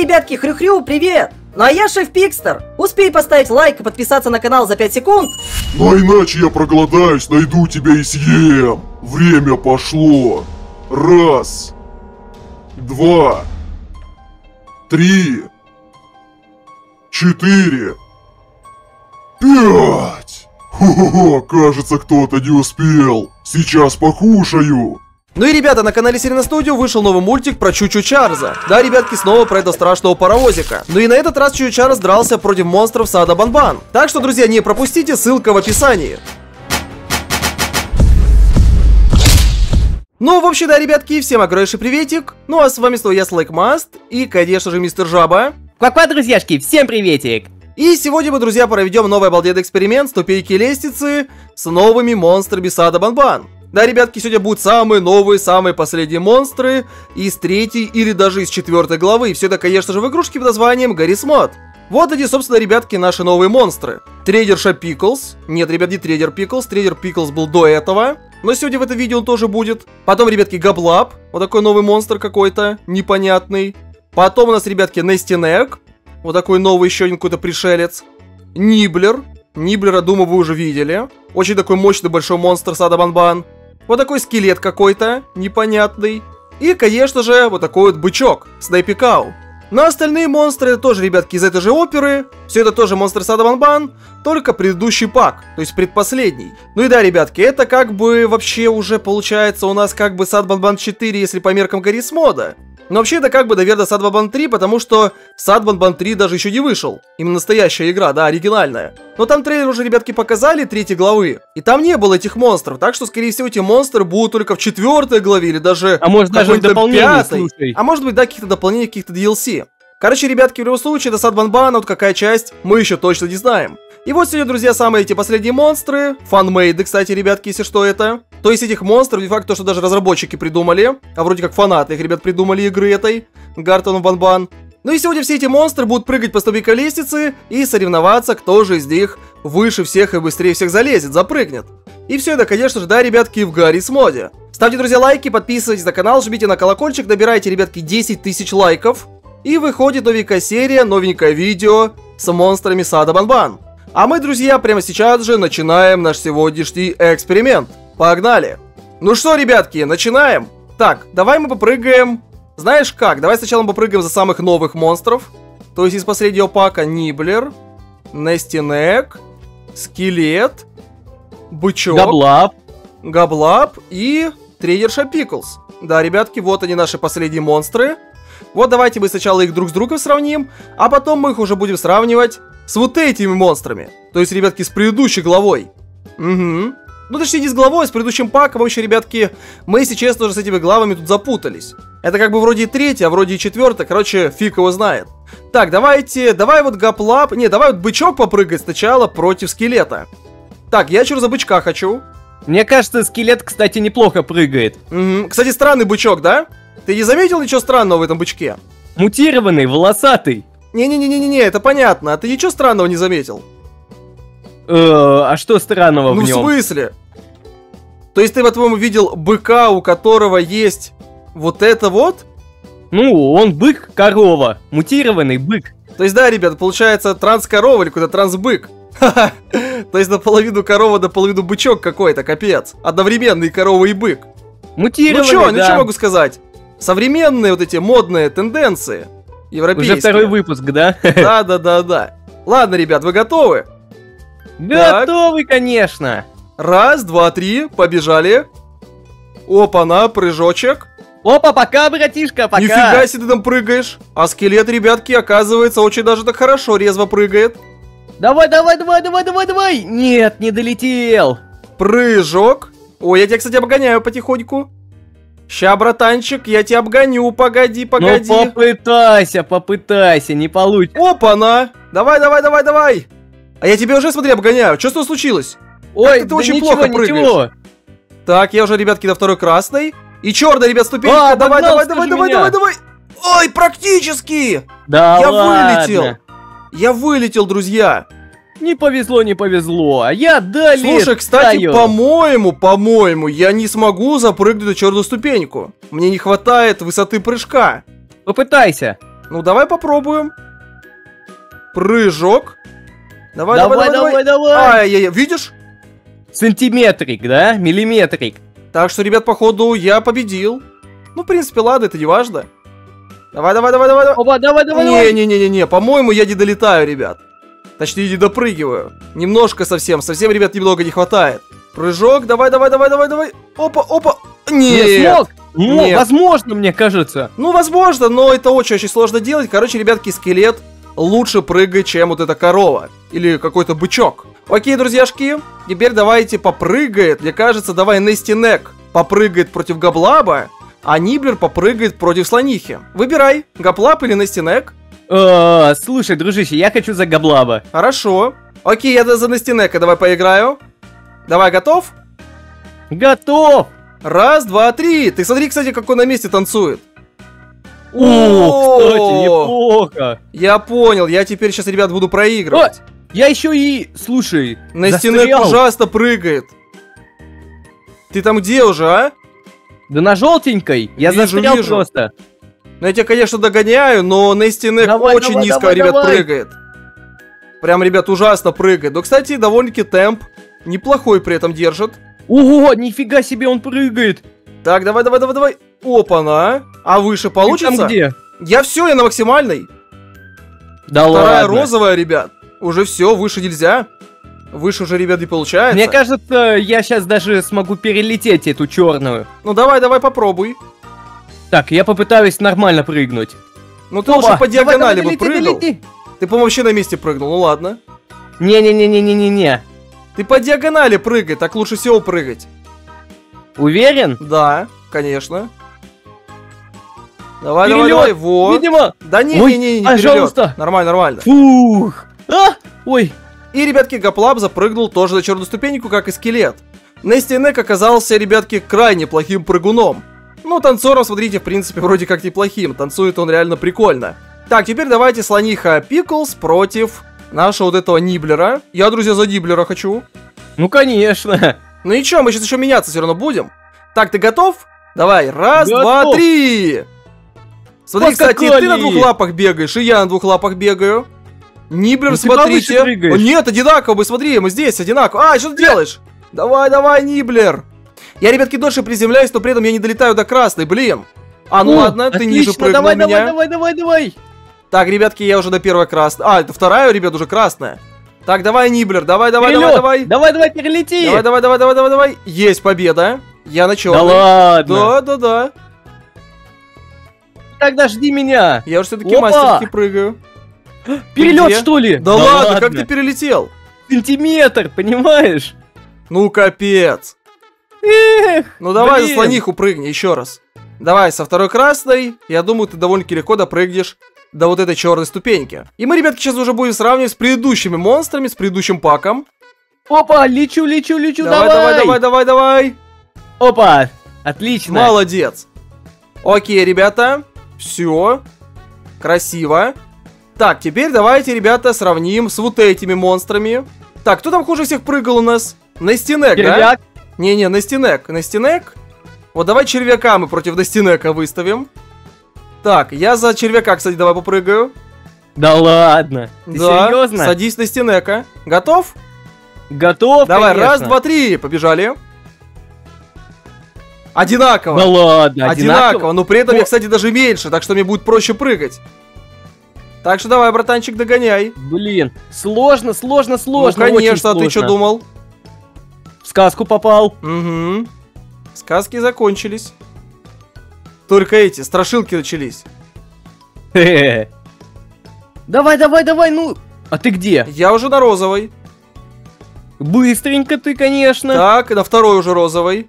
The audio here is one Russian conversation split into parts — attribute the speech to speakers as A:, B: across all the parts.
A: Ребятки, хрю-хрю, привет! Ну а я шеф Пикстер. Успей поставить лайк и подписаться на канал за 5 секунд.
B: Ну иначе я проголодаюсь, найду тебя и съем. Время пошло. Раз. Два. Три. Четыре. Пять. Хо-хо-хо, кажется, кто-то не успел. Сейчас покушаю.
C: Ну и, ребята, на канале Сирена Студио вышел новый мультик про Чучу Чарльза. Да, ребятки, снова про этого страшного паровозика. Ну и на этот раз Чучу Чарльз дрался против монстров Сада Банбан. Так что, друзья, не пропустите, ссылка в описании. Ну, в общем, да, ребятки, всем огромнейший приветик. Ну, а с вами снова я, Слайкмаст, и, конечно же, мистер Жаба.
D: Ква-ква, друзьяшки, всем приветик!
C: И сегодня мы, друзья, проведем новый обалденный эксперимент ступеньки лестницы с новыми монстрами Сада Банбан. Да, ребятки, сегодня будут самые новые, самые последние монстры из третьей или даже из четвертой главы. Все это, конечно же, в игрушке под названием Гаррис. Вот эти, собственно, ребятки, наши новые монстры. Трейдерша Пиклс. Нет, ребят, не трейдер Пиклс. Трейдер Пиклс был до этого. Но сегодня в этом видео он тоже будет. Потом, ребятки, Габлап. Вот такой новый монстр какой-то, непонятный. Потом у нас, ребятки, Нестинек. Вот такой новый еще один какой-то пришелец. Ниблер. Ниблера, думаю, вы уже видели. Очень такой мощный большой монстр Сада Банбан. Вот такой скелет какой-то, непонятный. И, конечно же, вот такой вот бычок, Снайпикау. Но остальные монстры тоже, ребятки, из этой же оперы. Все это тоже монстры Сада Банбан, только предыдущий пак, то есть предпоследний. Ну и да, ребятки, это как бы вообще уже получается у нас как бы Сад Банбан 4, если по меркам Гаррис мода. Но вообще это как бы, наверное, Садбан 3, потому что Садбан 3 даже еще не вышел. Именно настоящая игра, да, оригинальная. Но там трейлер уже, ребятки, показали третьей главы. И там не было этих монстров, так что, скорее всего, эти монстры будут только в четвертой главе или даже
D: А может даже дополнение, слушай.
C: А может быть, да, каких-то дополнений, каких-то DLC. Короче, ребятки, в любом случае, это Садбанбан, вот какая часть, мы еще точно не знаем. И вот сегодня, друзья, самые эти последние монстры. Фанмейды, кстати, ребятки, если что это. То есть этих монстров, de факто, то, что даже разработчики придумали. А вроде как фанаты их, ребят, придумали игры этой. Гартон Банбан. Ну и сегодня все эти монстры будут прыгать по ступенькам лестницы и соревноваться, кто же из них выше всех и быстрее всех залезет, запрыгнет. И все это, конечно же, да, ребятки, в Гаррис моде. Ставьте, друзья, лайки, подписывайтесь на канал, жмите на колокольчик, набирайте, ребятки, 10 тысяч лайков. И выходит новенькая серия, новенькое видео с монстрами Сада Банбан. А мы, друзья, прямо сейчас же начинаем наш сегодняшний эксперимент. Погнали! Ну что, ребятки, начинаем? Так, давай мы попрыгаем... Знаешь как? Давай сначала мы попрыгаем за самых новых монстров. То есть из последнего пака Ниблер, Нестинек, Скелет, Бычок,
D: Габлап,
C: Габлап и Трейдерша Пиклс. Да, ребятки, вот они наши последние монстры. Вот давайте мы сначала их друг с другом сравним, а потом мы их уже будем сравнивать с вот этими монстрами. То есть, ребятки, с предыдущей главой. Угу. Ну, точнее, не с главой, а с предыдущим паком. Вообще, ребятки, мы, если честно, уже с этими главами тут запутались. Это как бы вроде и третья, а вроде и четвертая. Короче, фиг его знает. Так, давайте, давай вот гаплап. Не, давай вот бычок попрыгать сначала против скелета. Так, я чур за бычка хочу.
D: Мне кажется, скелет, кстати, неплохо прыгает.
C: Угу. Кстати, странный бычок, да? Ты не заметил ничего странного в этом бычке?
D: Мутированный, волосатый.
C: Не-не-не-не-не, это понятно. А ты ничего странного не заметил?
D: Э, а что странного
C: ну,
D: в нем?
C: Ну, в смысле? То есть ты, по-твоему, видел быка, у которого есть вот это вот?
D: Ну, он бык-корова. Мутированный бык.
C: То есть, да, ребят, получается транс-корова или какой-то транс-бык. То есть наполовину корова, наполовину бычок какой-то, капец. Одновременный корова и бык.
D: Мутированный,
C: Ну чё,
D: да.
C: ну чё могу сказать? Современные вот эти модные тенденции. Европейские.
D: Уже второй выпуск, да?
C: Да, да, да, да. Ладно, ребят, вы готовы?
D: Готовы, конечно.
C: Раз, два, три, побежали. Опа-на, прыжочек.
D: Опа, пока, братишка, пока.
C: Нифига себе ты там прыгаешь. А скелет, ребятки, оказывается, очень даже так хорошо резво прыгает.
D: Давай, давай, давай, давай, давай, давай. Нет, не долетел.
C: Прыжок. Ой, я тебя, кстати, обгоняю потихоньку. Ща, братанчик, я тебя обгоню, погоди, погоди.
D: Ну попытайся, попытайся, не получится.
C: Опа-на! Давай, давай, давай, давай! А я тебя уже, смотри, обгоняю. Что с тобой случилось?
D: Ой,
C: ты
D: да
C: очень
D: ничего,
C: плохо прыгаешь.
D: ничего.
C: Так, я уже, ребятки, на второй красной. И черная, ребят, ступенька.
D: А,
C: давай, давай, давай, давай,
D: меня.
C: давай, давай. Ой, практически!
D: Да
C: я
D: ладно.
C: вылетел. Я вылетел, друзья.
D: Не повезло, не повезло. А я долетаю.
C: Слушай, кстати, по-моему, по-моему, я не смогу запрыгнуть на черную ступеньку. Мне не хватает высоты прыжка.
D: Попытайся.
C: Ну, давай попробуем. Прыжок. Давай, давай,
D: Давай,
C: давай,
D: давай,
C: давай. Ай-яй-яй, видишь?
D: Сантиметрик, да? Миллиметрик.
C: Так что, ребят, походу, я победил. Ну, в принципе, ладно, это не важно. Давай, давай, давай, давай, давай.
D: Опа, давай, давай, давай.
C: Не-не-не-не, по-моему, я не долетаю, ребят. Точнее, не допрыгиваю. Немножко совсем, совсем, ребят, немного не хватает. Прыжок, давай, давай, давай, давай, давай. Опа, опа.
D: Не
C: Нет.
D: смог? Ну,
C: Нет.
D: возможно, мне кажется.
C: Ну, возможно, но это очень-очень сложно делать. Короче, ребятки, скелет лучше прыгает, чем вот эта корова. Или какой-то бычок. Окей, друзьяшки, теперь давайте попрыгает. Мне кажется, давай Нестинек попрыгает против Габлаба, а Ниблер попрыгает против Слонихи. Выбирай, Габлаб или Нестинек.
D: А, слушай, дружище, я хочу за Габлаба.
C: Хорошо. Окей, я за Нестинека давай поиграю. Давай, готов?
D: Готов!
C: Раз, два, три. Ты смотри, кстати, как он на месте танцует.
D: О, кстати, неплохо.
C: Я понял, я теперь сейчас, ребят, буду проигрывать.
D: Я еще и, слушай,
C: Настинек ужасно прыгает. Ты там где уже, а?
D: Да на желтенькой. Я
C: Вижу,
D: застрял
C: вижу.
D: просто.
C: Ну я тебя, конечно, догоняю, но Настинек
D: Давай,
C: очень
D: давай,
C: низко,
D: давай,
C: ребят,
D: давай.
C: прыгает. Прям, ребят, ужасно прыгает. Но, кстати, довольно-таки темп неплохой при этом держит.
D: Ого, нифига себе он прыгает.
C: Так, давай, давай, давай, давай. Опа-на. А выше
D: Ты
C: получится?
D: там где?
C: Я все, я на максимальной.
D: Да
C: Вторая
D: ладно.
C: розовая, ребят. Уже все, выше нельзя. Выше уже, ребят, не получается.
D: Мне кажется, я сейчас даже смогу перелететь эту черную.
C: Ну давай, давай, попробуй.
D: Так, я попытаюсь нормально прыгнуть.
C: Ну ты лучше по диагонали бы прыгал. Ты, по-моему, вообще на месте прыгнул, ну ладно.
D: Не-не-не-не-не-не-не.
C: Ты по диагонали прыгай, так лучше всего прыгать.
D: Уверен?
C: Да, конечно. Давай, давай,
D: Перелет.
C: давай, вот.
D: Видимо.
C: Да не,
D: Ой,
C: не, не, не,
D: пожалуйста.
C: перелет. Нормально, нормально.
D: Фух. А, ой.
C: И, ребятки, Гаплаб запрыгнул тоже на черную ступеньку, как и скелет. Нестинек оказался, ребятки, крайне плохим прыгуном. Ну, танцором, смотрите, в принципе, вроде как неплохим. Танцует он реально прикольно. Так, теперь давайте слониха Пиклс против нашего вот этого Ниблера. Я, друзья, за Ниблера хочу.
D: Ну, конечно.
C: Ну и чё, мы сейчас еще меняться все равно будем. Так, ты готов? Давай, раз,
D: Готов.
C: два, три. Смотри, кстати, и ты на двух лапах бегаешь, и я на двух лапах бегаю. Ниблер,
D: Ну
C: смотрите. О, нет, одинаково, смотри, мы здесь одинаково. А, что ты делаешь? Давай, давай, Ниблер. Я, ребятки, дольше приземляюсь, но при этом я не долетаю до красной, блин. А, ну
D: О,
C: ладно, ты ниже
D: отлично,
C: прыгнул
D: давай,
C: меня.
D: давай, давай, давай, давай.
C: Так, ребятки, я уже до первой красной. А, это вторая, ребят, уже красная. Так, давай, Ниблер, давай, давай,
D: Перелет.
C: давай, давай.
D: Давай, давай, перелети.
C: Давай, давай, давай, давай, давай, давай. Есть победа. Я на
D: Да ладно.
C: Да, да, да.
D: Тогда жди меня.
C: Я уже все-таки мастерски прыгаю.
D: Перелет,
C: где?
D: что ли?
C: Да, ладно, как ты перелетел?
D: Сантиметр, понимаешь?
C: Ну, капец.
D: Эх,
C: Ну, давай за
D: блин.
C: слониху прыгни еще раз. Давай, со второй красной, я думаю, ты довольно-таки легко допрыгнешь до вот этой черной ступеньки. И мы, ребятки, сейчас уже будем сравнивать с предыдущими монстрами, с предыдущим паком.
D: Опа, лечу, лечу, лечу,
C: Давай, давай, давай, давай, давай.
D: Опа, отлично.
C: Молодец. Окей, ребята. Все. Красиво. Так, теперь давайте, ребята, сравним с вот этими монстрами. Так, кто там хуже всех прыгал у нас? Настинек, да? Не-не, Настинек. Настинек? Вот давай червяка мы против Настинека выставим. Так, я за червяка, кстати, давай попрыгаю.
D: Да ладно. Ты
C: да,
D: серьезно?
C: садись на Стенека. Готов?
D: Готов,
C: Давай,
D: конечно.
C: раз, два, три, побежали. Одинаково.
D: Да ладно,
C: одинаково.
D: одинаково.
C: но при этом я,
D: О.
C: кстати, даже меньше, так что мне будет проще прыгать. Так что давай, братанчик, догоняй.
D: Блин, сложно, сложно, сложно.
C: ну, конечно, а ты что думал?
D: Сказку попал.
C: Угу. Сказки закончились. Только эти, страшилки начались.
D: Давай, давай, давай, ну. А ты где?
C: Я уже на розовой.
D: Быстренько ты, конечно.
C: Так, на второй уже розовой.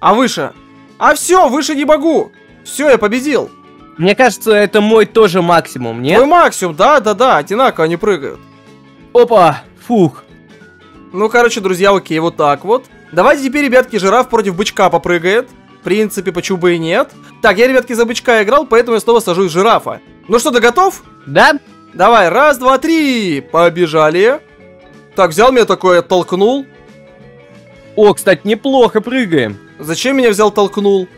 C: А выше? А все, выше не могу. Все, я победил.
D: Мне кажется, это мой тоже максимум,
C: Твой
D: нет?
C: максимум, да, да, да, одинаково они прыгают.
D: Опа, фух.
C: Ну, короче, друзья, окей, вот так вот. Давайте теперь, ребятки, жираф против бычка попрыгает. В принципе, почему бы и нет. Так, я, ребятки, за бычка играл, поэтому я снова сажусь жирафа. Ну что, ты готов?
D: Да?
C: Давай, раз, два, три, побежали. Так, взял меня такой, оттолкнул.
D: О, кстати, неплохо прыгаем.
C: Зачем меня взял, толкнул?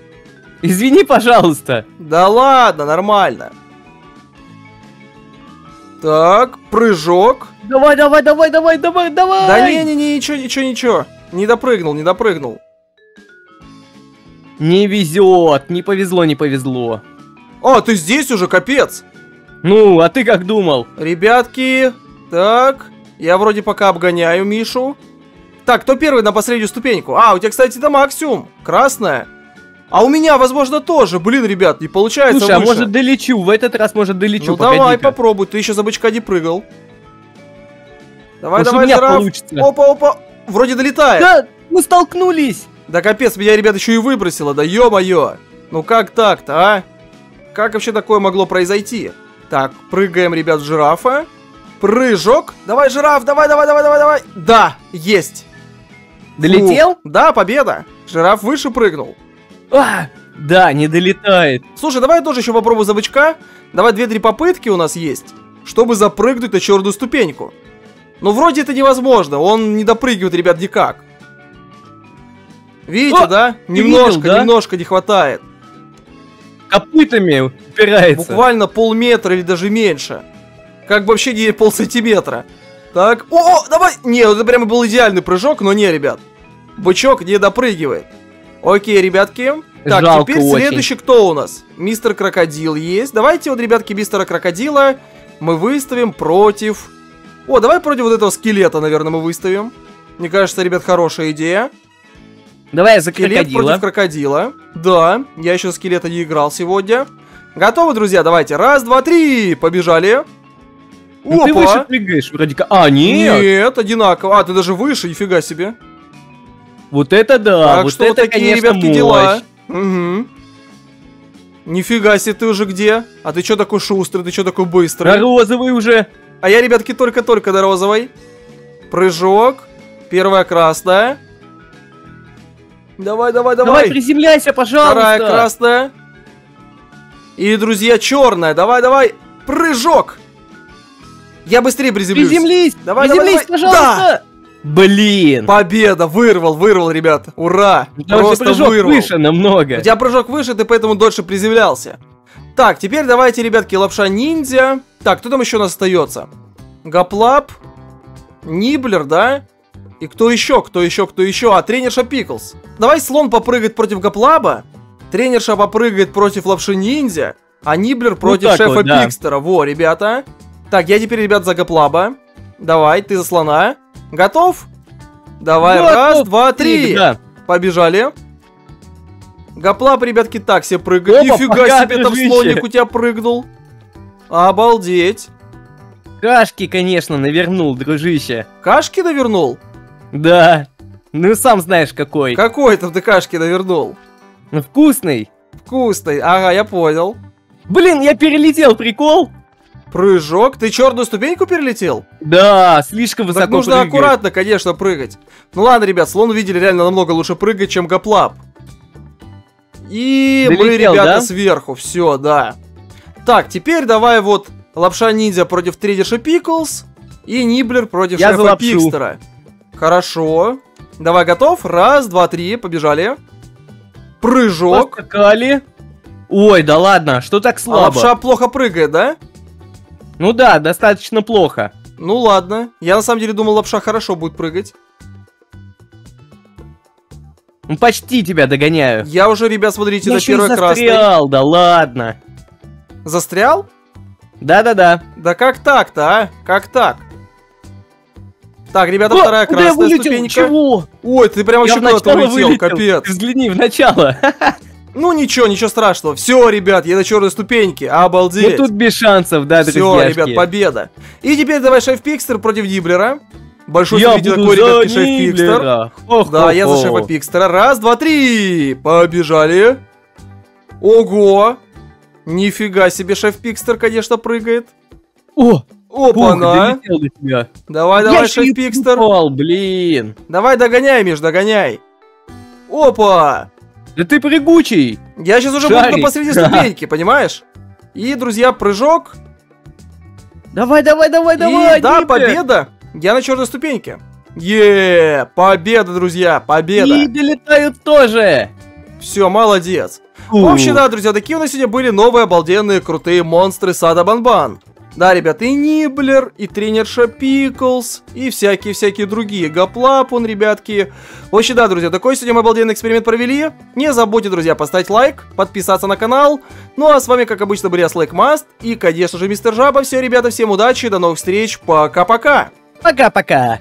D: Извини, пожалуйста.
C: Да ладно, нормально. Так, прыжок.
D: Давай, давай, давай, давай, давай, давай!
C: Да не-не-не, ничего, ничего, ничего. Не допрыгнул, не допрыгнул.
D: Не везет, не повезло, не повезло.
C: О, ты здесь уже, капец.
D: Ну, а ты как думал?
C: Ребятки, так, я вроде пока обгоняю Мишу. Так, кто первый на последнюю ступеньку? А, у тебя, кстати, это максимум, красная. А у меня, возможно, тоже. Блин, ребят, не получается
D: Слушай, а
C: выше.
D: может долечу? В этот раз может долечу,
C: Ну давай, попробуй, ты еще за бычка не прыгал. Давай,
D: Может, у
C: давай,
D: меня получится.
C: Опа, опа. Вроде долетает. Да.
D: Да, мы столкнулись!
C: капец, меня, ребят, еще и выбросило, да ё-моё. Ну как так-то, а? Как вообще такое могло произойти? Так, прыгаем, ребят, с жирафа. Прыжок. Давай, жираф, давай, давай, давай, давай, давай. Да, есть.
D: Долетел?
C: Фу. Да, победа. Жираф выше прыгнул.
D: А, да, не долетает.
C: Слушай, давай я тоже еще попробую за бычка. Давай две-три попытки у нас есть, чтобы запрыгнуть на черную ступеньку. Ну, вроде это невозможно, он не допрыгивает, ребят, никак. Видите,
D: О,
C: да? Немножко,
D: видел, да?
C: немножко не хватает.
D: Копытами упирается.
C: Буквально полметра или даже меньше. Как бы вообще не пол сантиметра. Так, о, о, давай! Не, это прямо был идеальный прыжок, но не, ребят. Бычок не допрыгивает. Окей, ребятки. Так,
D: Жалко
C: теперь
D: очень.
C: следующий кто у нас? Мистер Крокодил есть. Давайте вот, ребятки, мистера Крокодила мы выставим против... О, давай против вот этого скелета, наверное, мы выставим. Мне кажется, ребят, хорошая идея.
D: Давай за
C: Скелет
D: крокодила.
C: против крокодила. Да, я еще скелета не играл сегодня. Готовы, друзья? Давайте. Раз, два, три. Побежали.
D: Ну ты выше прыгаешь, вроде как. А, нет.
C: Нет, одинаково. А, ты даже выше, нифига себе.
D: Вот это да,
C: так
D: вот
C: что
D: это,
C: вот такие,
D: конечно,
C: ребятки,
D: мощь.
C: дела. Угу. Нифига себе, ты уже где? А ты что такой шустрый, ты что такой быстрый?
D: На розовый уже.
C: А я, ребятки, только-только до розовой. Прыжок. Первая красная. Давай, давай,
D: Давай,
C: давай.
D: приземляйся, пожалуйста.
C: Вторая красная. И, друзья, черная. Давай, давай. Прыжок. Я быстрее приземлюсь.
D: Приземлись.
C: Давай,
D: Приземлись,
C: давай, давай.
D: пожалуйста. Блин.
C: Победа. Вырвал, вырвал, ребят. Ура.
D: Потому
C: Просто
D: прыжок
C: вырвал.
D: выше намного.
C: У тебя прыжок выше, ты поэтому дольше приземлялся. Так, теперь давайте, ребятки, лапша ниндзя. Так, кто там еще у нас остается? Гаплап. Ниблер, да? И кто еще, кто еще, кто еще? А, тренерша Пиклс. Давай слон попрыгает против Гаплаба. Тренерша попрыгает против лапши ниндзя. А Ниблер против
D: так
C: шефа
D: вот, да.
C: Пикстера. Во, ребята. Так, я теперь, ребят, за Гаплаба. Давай, ты за слона. Готов? Давай,
D: Готов.
C: раз, два, три.
D: Да.
C: Побежали. Гоплап, ребятки, так себе прыгает.
D: Опа,
C: Нифига
D: пока,
C: себе там
D: дружище.
C: слоник у тебя прыгнул. Обалдеть.
D: Кашки, конечно, навернул, дружище.
C: Кашки навернул?
D: Да. Ну, сам знаешь какой.
C: Какой там ты кашки навернул?
D: Ну, Вкусный.
C: Вкусный. Ага, я понял.
D: Блин, я перелетел, прикол?
C: Прыжок. Ты черную ступеньку перелетел?
D: Да, слишком высоко
C: так нужно
D: прыгает.
C: аккуратно, конечно, прыгать. Ну ладно, ребят, слон видели реально намного лучше прыгать, чем Гоплап. И мы,
D: Долетел,
C: ребята,
D: да?
C: сверху. Все, да. Так, теперь давай вот лапша ниндзя против трейдерша Пиклс и Ниблер против
D: Я
C: шефа. Пикстера. Хорошо. Давай, готов? Раз, два, три, побежали. Прыжок.
D: Поскакали. Ой, да ладно, что так
C: А
D: слабо?
C: лапша плохо прыгает, да?
D: Ну да, достаточно плохо.
C: Ну ладно. Я на самом деле думал, лапша хорошо будет прыгать.
D: Ну, почти тебя догоняю.
C: Я уже, ребят, смотрите,
D: Я
C: на первой красной.
D: застрял, да ладно.
C: Застрял?
D: Да-да-да.
C: Да как так-то, а? Как так? Так, ребята,
D: О,
C: вторая
D: я
C: красная
D: вылетел?
C: ступенька.
D: Чего?
C: Ой, ты прям вообще куда-то улетел,
D: вылетел.
C: капец.
D: Взгляни в начало.
C: Ну ничего, ничего страшного. Все, ребят, я на черной ступеньке.
D: Ну
C: Обалдеть.
D: тут без шансов, да,
C: Все,
D: друзьяшки.
C: ребят, победа. И теперь давай шеф Пикстер против Ниблера. Большой
D: Я буду
C: такой, ребятки, шеф Пикстер. Да, я за шефа Пикстера. Раз, два, три. Побежали. Ого. Нифига себе, шеф Пикстер, конечно, прыгает.
D: О,
C: Опа-на. Давай,
D: Я
C: давай,
D: ещё
C: шеф Пикстер.
D: упал, блин.
C: Давай, догоняй, Миш, догоняй. Опа.
D: Да ты прыгучий.
C: Я сейчас уже буду
D: Шарик.
C: на последней ступеньке, понимаешь? И, друзья, прыжок.
D: Давай, давай, давай, давай.
C: и, да,
D: Ниблер.
C: победа. Я на черной ступеньке. Е, победа, друзья, победа.
D: И долетают тоже.
C: Все, молодец. В общем, да, друзья, такие у нас сегодня были новые обалденные крутые монстры Сада Банбан. Да, ребят, и Ниблер, и тренерша Пиклс, и всякие-всякие другие. Гаплапун, ребятки. Вообще, да, друзья, такой сегодня мы обалденный эксперимент провели. Не забудьте, друзья, поставить лайк, подписаться на канал. Ну, а с вами, как обычно, был я, Слэкмаст, и, конечно же, Мистер Жаба. Все, ребята, всем удачи, до новых встреч, пока-пока.
D: Пока-пока.